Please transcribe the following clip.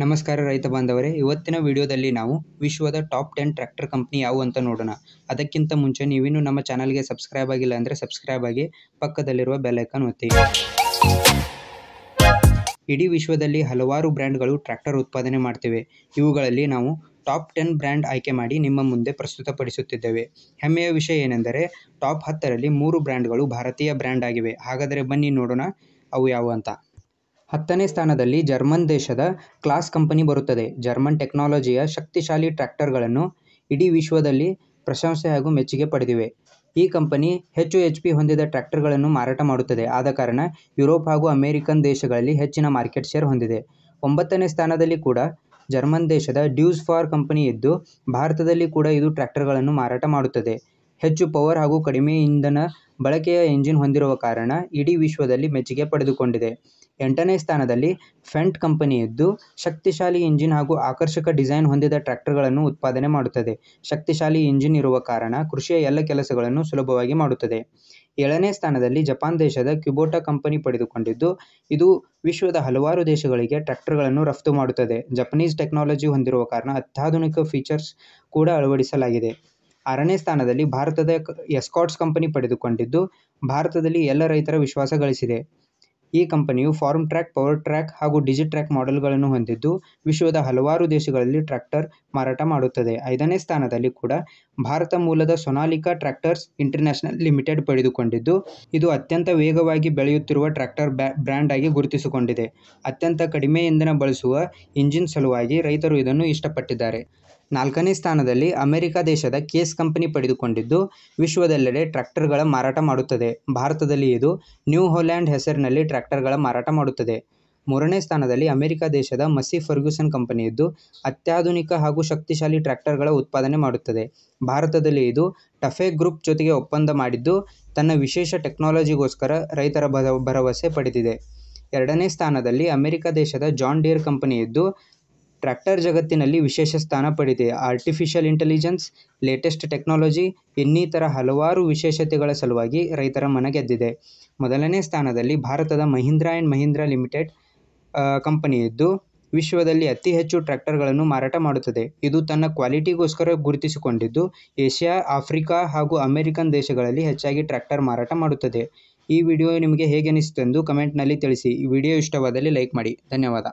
ನಮಸ್ಕಾರ ರೈತ ಬಾಂಧವರೇ, ಇವತ್ತಿನ ವಿಡಿಯೋದಲ್ಲಿ ನಾವು ವಿಶ್ವದ ಟಾಪ್ ಟೆನ್ ಟ್ರ್ಯಾಕ್ಟರ್ ಕಂಪ್ನಿ ಯಾವು ಅಂತ ನೋಡೋಣ. ಅದಕ್ಕಿಂತ ಮುಂಚೆ ನೀವಿನ್ನು ನಮ್ಮ ಚಾನಲ್ಗೆ ಸಬ್ಸ್ಕ್ರೈಬ್ ಆಗಿಲ್ಲ ಅಂದರೆ ಸಬ್ಸ್ಕ್ರೈಬ್ ಆಗಿ ಪಕ್ಕದಲ್ಲಿರುವ ಬೆಲೈಕನ್ ಒತ್ತಿ. ಇಡೀ ವಿಶ್ವದಲ್ಲಿ ಹಲವಾರು ಬ್ರ್ಯಾಂಡ್ಗಳು ಟ್ರ್ಯಾಕ್ಟರ್ ಉತ್ಪಾದನೆ ಮಾಡ್ತಿವೆ. ಇವುಗಳಲ್ಲಿ ನಾವು ಟಾಪ್ ಟೆನ್ ಬ್ರ್ಯಾಂಡ್ ಆಯ್ಕೆ ಮಾಡಿ ನಿಮ್ಮ ಮುಂದೆ ಪ್ರಸ್ತುತಪಡಿಸುತ್ತಿದ್ದೇವೆ. ಹೆಮ್ಮೆಯ ವಿಷಯ ಏನೆಂದರೆ, ಟಾಪ್ ಹತ್ತರಲ್ಲಿ ಮೂರು ಬ್ರ್ಯಾಂಡ್ಗಳು ಭಾರತೀಯ ಬ್ರ್ಯಾಂಡ್ ಆಗಿವೆ. ಹಾಗಾದರೆ ಬನ್ನಿ ನೋಡೋಣ ಅವು ಯಾವು ಅಂತ. ಹತ್ತನೇ ಸ್ಥಾನದಲ್ಲಿ ಜರ್ಮನ್ ದೇಶದ ಕ್ಲಾಸ್ ಕಂಪನಿ ಬರುತ್ತದೆ. ಜರ್ಮನ್ ಟೆಕ್ನಾಲಜಿಯ ಶಕ್ತಿಶಾಲಿ ಟ್ರ್ಯಾಕ್ಟರ್ಗಳನ್ನು ಇಡೀ ವಿಶ್ವದಲ್ಲಿ ಪ್ರಶಂಸೆ ಹಾಗೂ ಮೆಚ್ಚುಗೆ ಪಡೆದಿವೆ. ಈ ಕಂಪನಿ ಹೆಚ್ಚು ಎಚ್ ಪಿ ಹೊಂದಿದ ಟ್ರ್ಯಾಕ್ಟರ್ಗಳನ್ನು ಮಾರಾಟ ಮಾಡುತ್ತದೆ. ಆದ ಕಾರಣ ಯುರೋಪ್ ಹಾಗೂ ಅಮೇರಿಕನ್ ದೇಶಗಳಲ್ಲಿ ಹೆಚ್ಚಿನ ಮಾರ್ಕೆಟ್ ಶೇರ್ ಹೊಂದಿದೆ. ಒಂಬತ್ತನೇ ಸ್ಥಾನದಲ್ಲಿ ಕೂಡ ಜರ್ಮನ್ ದೇಶದ ಡ್ಯೂಸ್ ಫಾರ್ ಕಂಪನಿ ಇದ್ದು, ಭಾರತದಲ್ಲಿ ಕೂಡ ಇದು ಟ್ರ್ಯಾಕ್ಟರ್ಗಳನ್ನು ಮಾರಾಟ ಮಾಡುತ್ತದೆ. ಹೆಚ್ಚು ಪವರ್ ಹಾಗೂ ಕಡಿಮೆ ಇಂಧನ ಬಳಕೆಯ ಎಂಜಿನ್ ಹೊಂದಿರುವ ಕಾರಣ ಇಡೀ ವಿಶ್ವದಲ್ಲಿ ಮೆಚ್ಚುಗೆ ಪಡೆದುಕೊಂಡಿದೆ. ಎಂಟನೇ ಸ್ಥಾನದಲ್ಲಿ ಫೆಂಟ್ ಕಂಪನಿ ಇದ್ದು ಶಕ್ತಿಶಾಲಿ ಇಂಜಿನ್ ಹಾಗೂ ಆಕರ್ಷಕ ಡಿಸೈನ್ ಹೊಂದಿದ ಟ್ರ್ಯಾಕ್ಟರ್ಗಳನ್ನು ಉತ್ಪಾದನೆ ಮಾಡುತ್ತದೆ. ಶಕ್ತಿಶಾಲಿ ಇಂಜಿನ್ ಇರುವ ಕಾರಣ ಕೃಷಿಯ ಎಲ್ಲ ಕೆಲಸಗಳನ್ನು ಸುಲಭವಾಗಿ ಮಾಡುತ್ತದೆ. ಏಳನೇ ಸ್ಥಾನದಲ್ಲಿ ಜಪಾನ್ ದೇಶದ ಕ್ಯುಬೋಟಾ ಕಂಪನಿ ಪಡೆದುಕೊಂಡಿದ್ದು, ಇದು ವಿಶ್ವದ ಹಲವಾರು ದೇಶಗಳಿಗೆ ಟ್ರ್ಯಾಕ್ಟರ್ಗಳನ್ನು ರಫ್ತು ಮಾಡುತ್ತದೆ. ಜಪನೀಸ್ ಟೆಕ್ನಾಲಜಿ ಹೊಂದಿರುವ ಕಾರಣ ಅತ್ಯಾಧುನಿಕ ಫೀಚರ್ಸ್ ಕೂಡ ಅಳವಡಿಸಲಾಗಿದೆ. ಆರನೇ ಸ್ಥಾನದಲ್ಲಿ ಭಾರತದ ಎಸ್ಕಾಟ್ಸ್ ಕಂಪನಿ ಪಡೆದುಕೊಂಡಿದ್ದು, ಭಾರತದಲ್ಲಿ ಎಲ್ಲ ರೈತರ ವಿಶ್ವಾಸ ಗಳಿಸಿದೆ. ಈ ಕಂಪನಿಯು ಫಾರ್ಮ್ ಟ್ರ್ಯಾಕ್, ಪವರ್ ಟ್ರ್ಯಾಕ್ ಹಾಗೂ ಡಿಜಿ ಟ್ರ್ಯಾಕ್ ಮಾಡೆಲ್ಗಳನ್ನು ಹೊಂದಿದ್ದು, ವಿಶ್ವದ ಹಲವಾರು ದೇಶಗಳಲ್ಲಿ ಟ್ರ್ಯಾಕ್ಟರ್ ಮಾರಾಟ ಮಾಡುತ್ತದೆ. ಐದನೇ ಸ್ಥಾನದಲ್ಲಿ ಕೂಡ ಭಾರತ ಮೂಲದ ಸೊನಾಲಿಕಾ ಟ್ರ್ಯಾಕ್ಟರ್ಸ್ ಇಂಟರ್ನ್ಯಾಷನಲ್ ಲಿಮಿಟೆಡ್ ಪಡೆದುಕೊಂಡಿದ್ದು, ಇದು ಅತ್ಯಂತ ವೇಗವಾಗಿ ಬೆಳೆಯುತ್ತಿರುವ ಟ್ರ್ಯಾಕ್ಟರ್ ಬ್ರ್ಯಾಂಡ್ ಆಗಿ ಗುರುತಿಸಿಕೊಂಡಿದೆ. ಅತ್ಯಂತ ಕಡಿಮೆ ಇಂಧನ ಬಳಸುವ ಇಂಜಿನ್ ಸಲುವಾಗಿ ರೈತರು ಇದನ್ನು ಇಷ್ಟಪಟ್ಟಿದ್ದಾರೆ. ನಾಲ್ಕನೇ ಸ್ಥಾನದಲ್ಲಿ ಅಮೆರಿಕ ದೇಶದ ಕೇಸ್ ಕಂಪನಿ ಪಡೆದುಕೊಂಡಿದ್ದು, ವಿಶ್ವದೆಲ್ಲೆಡೆ ಟ್ರ್ಯಾಕ್ಟರ್ಗಳ ಮಾರಾಟ ಮಾಡುತ್ತದೆ. ಭಾರತದಲ್ಲಿ ಇದು ನ್ಯೂ ಹೋಲ್ಯಾಂಡ್ ಹೆಸರಿನಲ್ಲಿ ಟ್ರ್ಯಾಕ್ಟರ್ಗಳ ಮಾರಾಟ ಮಾಡುತ್ತದೆ. ಮೂರನೇ ಸ್ಥಾನದಲ್ಲಿ ಅಮೆರಿಕ ದೇಶದ ಮಸಿ ಫರ್ಗ್ಯೂಸನ್ ಕಂಪನಿ ಇದ್ದು ಅತ್ಯಾಧುನಿಕ ಹಾಗೂ ಶಕ್ತಿಶಾಲಿ ಟ್ರ್ಯಾಕ್ಟರ್ಗಳ ಉತ್ಪಾದನೆ ಮಾಡುತ್ತದೆ. ಭಾರತದಲ್ಲಿ ಇದು ಟಫೆ ಗ್ರೂಪ್ ಜೊತೆಗೆ ಒಪ್ಪಂದ ಮಾಡಿದ್ದು, ತನ್ನ ವಿಶೇಷ ಟೆಕ್ನಾಲಜಿಗೋಸ್ಕರ ರೈತರ ಭರವಸೆ ಪಡೆದಿದೆ. ಎರಡನೇ ಸ್ಥಾನದಲ್ಲಿ ಅಮೆರಿಕ ದೇಶದ ಜಾನ್ ಡಿಯರ್ ಕಂಪನಿ ಇದ್ದು ಟ್ರ್ಯಾಕ್ಟರ್ ಜಗತ್ತಿನಲ್ಲಿ ವಿಶೇಷ ಸ್ಥಾನ ಪಡೆದಿದೆ. ಆರ್ಟಿಫಿಷಿಯಲ್ ಇಂಟೆಲಿಜೆನ್ಸ್ ಲೇಟೆಸ್ಟ್ ಟೆಕ್ನಾಲಜಿ ಇನ್ನಿತರ ಹಲವಾರು ವಿಶೇಷತೆಗಳ ಸಲುವಾಗಿ ರೈತರ ಮನ ಗೆದ್ದಿದೆ. ಮೊದಲನೇ ಸ್ಥಾನದಲ್ಲಿ ಭಾರತದ Mahindra and Mahindra limited company ಇದ್ದು ವಿಶ್ವದಲ್ಲಿ ಅತಿ ಹೆಚ್ಚು ಟ್ರ್ಯಾಕ್ಟರ್ಗಳನ್ನು ಮಾರಾಟ ಮಾಡುತ್ತದೆ. ಇದು ತನ್ನ ಕ್ವಾಲಿಟಿಗೋಸ್ಕರ ಗುರುತಿಸಿಕೊಂಡಿದ್ದು, ಏಷ್ಯಾ, ಆಫ್ರಿಕಾ ಹಾಗೂ ಅಮೆರಿಕನ್ ದೇಶಗಳಲ್ಲಿ ಹೆಚ್ಚಾಗಿ ಟ್ರ್ಯಾಕ್ಟರ್ ಮಾರಾಟ ಮಾಡುತ್ತದೆ. ಈ ವಿಡಿಯೋ ನಿಮಗೆ ಹೇಗೆ ಅನಿಸಿತು ಎಂದು ಕಮೆಂಟ್ನಲ್ಲಿ ತಿಳಿಸಿ. ಈ ವಿಡಿಯೋ ಇಷ್ಟವಾದಲ್ಲಿ ಲೈಕ್ ಮಾಡಿ. ಧನ್ಯವಾದ.